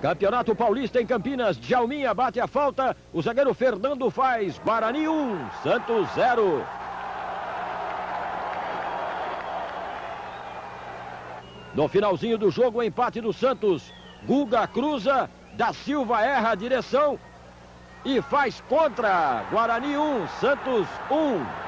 Campeonato Paulista em Campinas, Djalminha bate a falta, o zagueiro Fernando faz, Guarani 1, Santos 0. No finalzinho do jogo, o empate do Santos. Guga cruza, da Silva erra a direção e faz contra. Guarani 1, Santos 1.